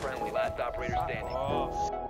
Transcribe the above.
Friendly, last operator standing. Oh.